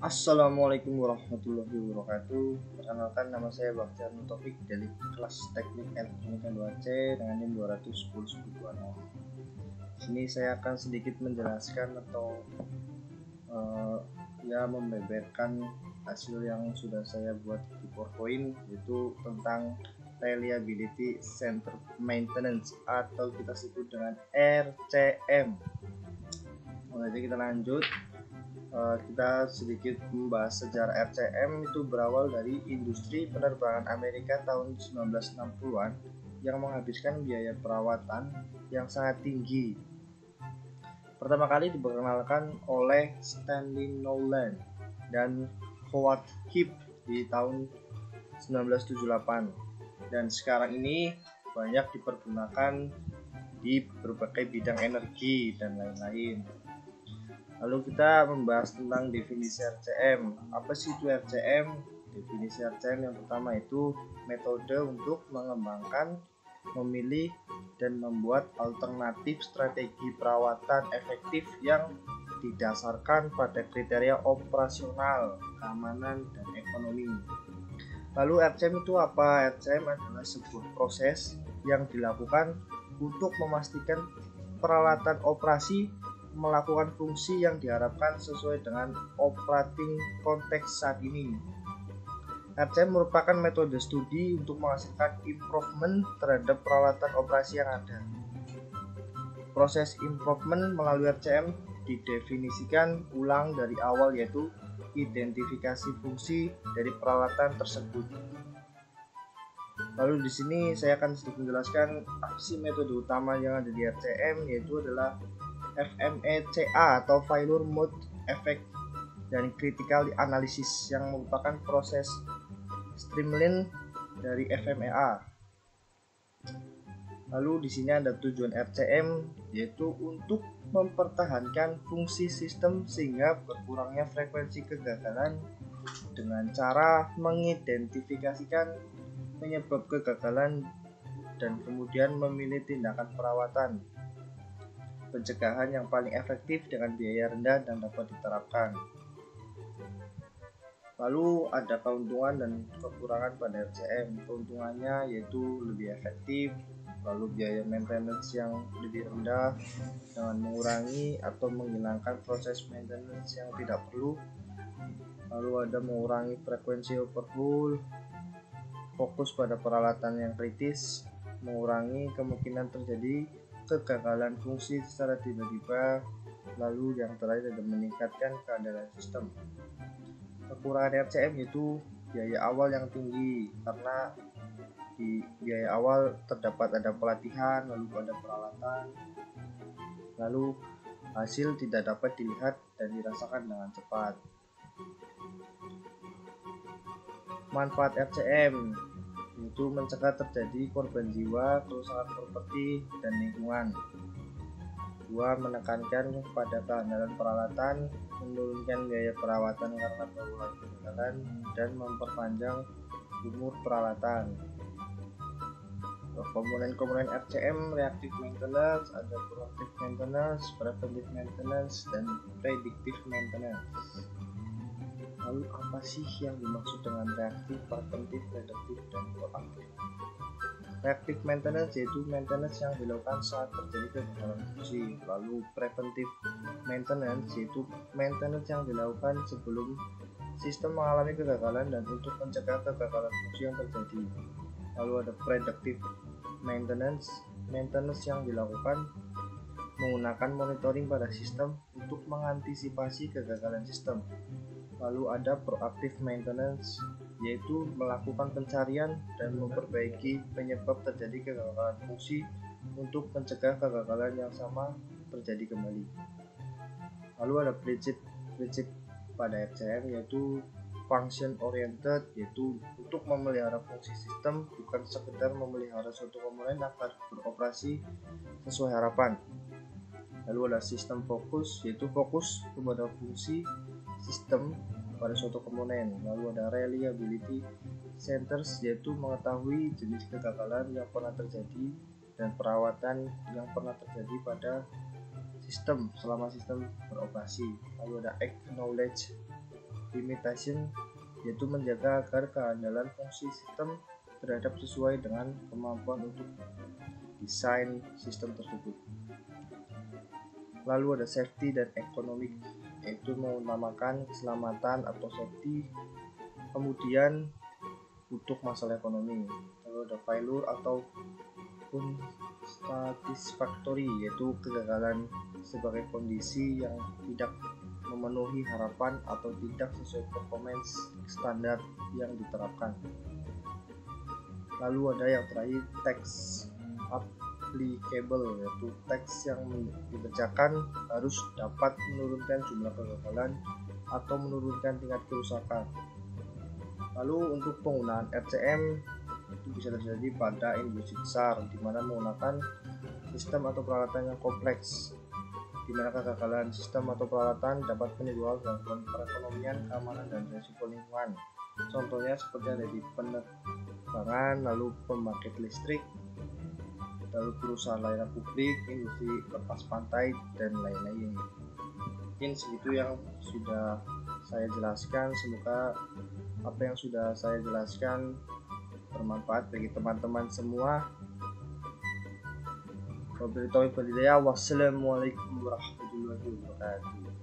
Assalamualaikum warahmatullahi wabarakatuh. Perkenalkan nama saya Baktiar Taufik dari kelas Teknik Elektronika 2C dengan NIM 210 Di sini saya akan sedikit menjelaskan atau uh, ya membeberkan hasil yang sudah saya buat di PowerPoint yaitu tentang Reliability Center Maintenance atau kita sebut dengan RCM. Oke, kita lanjut Eh, kita sedikit membahas sejarah RCM itu berawal dari industri penerbangan Amerika tahun 1960-an yang menghabiskan biaya perawatan yang sangat tinggi. Pertama kali diperkenalkan oleh Stanley Nolan dan Howard Heep di tahun 1978 dan sekarang ini banyak dipergunakan di berbagai bidang energi dan lain-lain. Lalu kita membahas tentang definisi RCM. Apa sih itu RCM? Definisi RCM yang pertama itu metode untuk mengembangkan, memilih, dan membuat alternatif strategi perawatan efektif yang didasarkan pada kriteria operasional, keamanan, dan ekonomi. Lalu RCM itu apa? RCM adalah sebuah proses yang dilakukan untuk memastikan peralatan operasi melakukan fungsi yang diharapkan sesuai dengan operating konteks saat ini. RCM merupakan metode studi untuk menghasilkan improvement terhadap peralatan operasi yang ada. Proses improvement melalui RCM didefinisikan ulang dari awal yaitu identifikasi fungsi dari peralatan tersebut. Lalu di sini saya akan sedikit menjelaskan apa sih metode utama yang ada di RCM yaitu adalah FMECA atau Failure Mode Effect dan Critical Analysis yang merupakan proses streamline dari FMEA. Lalu di sini ada tujuan RCM yaitu untuk mempertahankan fungsi sistem sehingga berkurangnya frekuensi kegagalan dengan cara mengidentifikasikan penyebab kegagalan dan kemudian memilih tindakan perawatan pencegahan yang paling efektif dengan biaya rendah dan dapat diterapkan. Lalu ada keuntungan dan kekurangan pada RCM. Keuntungannya yaitu lebih efektif, lalu biaya maintenance yang lebih rendah dengan mengurangi atau menghilangkan proses maintenance yang tidak perlu. Lalu ada mengurangi frekuensi overhaul, fokus pada peralatan yang kritis, mengurangi kemungkinan terjadi kegagalan fungsi secara tiba-tiba, lalu yang terakhir adalah meningkatkan keandalan sistem. Kekurangan RCM itu biaya awal yang tinggi karena di biaya awal terdapat ada pelatihan, lalu ada peralatan, lalu hasil tidak dapat dilihat dan dirasakan dengan cepat. Manfaat RCM itu mencegah terjadi korban jiwa, kerusakan properti, dan lingkungan. Dua, menekankan pada kehandalan peralatan, menurunkan biaya perawatan karena pengurangan kegagalan, dan memperpanjang umur peralatan. Komponen-komponen RCM, reactive maintenance, ada proactive maintenance, preventive maintenance, dan predictive maintenance. Lalu apa sih yang dimaksud dengan reaktif, preventif, reduktif, dan proaktif? Reactive maintenance yaitu maintenance yang dilakukan saat terjadi kegagalan fungsi. Lalu preventive maintenance yaitu maintenance yang dilakukan sebelum sistem mengalami kegagalan dan untuk mencegah kegagalan fungsi yang terjadi. Lalu ada predictive maintenance, maintenance yang dilakukan menggunakan monitoring pada sistem untuk mengantisipasi kegagalan sistem. Lalu ada proactive maintenance, yaitu melakukan pencarian dan memperbaiki penyebab terjadi kegagalan fungsi untuk mencegah kegagalan yang sama terjadi kembali. Lalu ada prinsip-prinsip pada RCM yaitu function oriented yaitu untuk memelihara fungsi sistem bukan sekedar memelihara suatu komponen agar beroperasi sesuai harapan. Lalu ada sistem fokus yaitu fokus kepada fungsi sistem pada suatu komponen. Lalu ada reliability centers yaitu mengetahui jenis kegagalan yang pernah terjadi dan perawatan yang pernah terjadi pada sistem selama sistem beroperasi. Lalu ada acknowledge limitation yaitu menjaga agar keandalan fungsi sistem terhadap sesuai dengan kemampuan untuk desain sistem tersebut. Lalu ada safety dan ekonomi yaitu mengutamakan keselamatan atau safety. Kemudian untuk masalah ekonomi. Lalu ada failure atau pun satisfactory yaitu kegagalan sebagai kondisi yang tidak memenuhi harapan atau tidak sesuai performance standar yang diterapkan. Lalu ada yang terakhir teks applicable yaitu teks yang dibacakan harus dapat menurunkan jumlah kegagalan atau menurunkan tingkat kerusakan. Lalu untuk penggunaan RCM itu bisa terjadi pada industri besar di mana menggunakan sistem atau peralatan yang kompleks di mana kegagalan sistem atau peralatan dapat menimbulkan gangguan perekonomian, keamanan, dan resiko lingkungan. Contohnya seperti ada di penerbangan, lalu pembangkit listrik, lalu perusahaan layanan publik, industri lepas pantai, dan lain-lain. Mungkin segitu yang sudah saya jelaskan. Semoga apa yang sudah saya jelaskan bermanfaat bagi teman-teman semua. Wabillahi taufiq Wassalamualaikum warahmatullahi wabarakatuh.